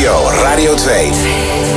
NPO Radio 2.